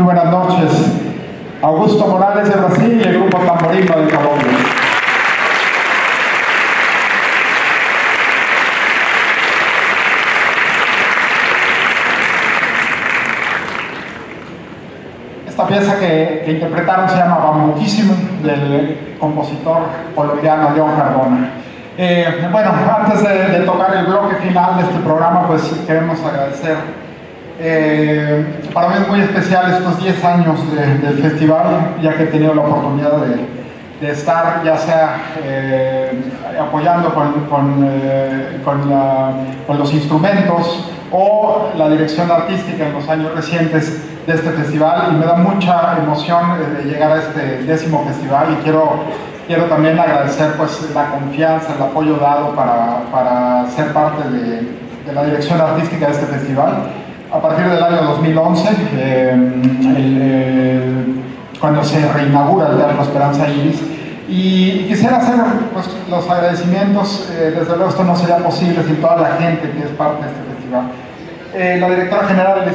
Muy buenas noches. Augusto Morales de Brasil y el grupo Tamborino de Colombia. Esta pieza que, interpretaron se llama Bambuquísimo del compositor colombiano León Cardona. Eh, bueno, antes de, de, tocar el bloque final de este programa, pues queremos agradecer. Eh, para mí es muy especial estos 10 años de, del festival, ya que he tenido la oportunidad de, de estar ya sea eh, apoyando con, con, eh, con, la, con, los instrumentos o la dirección artística en los años recientes de este festival y me da mucha emoción de llegar a este décimo festival y quiero quiero también agradecer pues, la confianza, el apoyo dado para, para ser parte de, de, la dirección artística de este festival. A partir del año 2011, eh, el, eh, cuando se reinaugura el Teatro Esperanza Iris, y quisiera hacer pues, los agradecimientos, eh, desde luego esto no sería posible sin toda la gente que es parte de este festival. Eh, la directora general del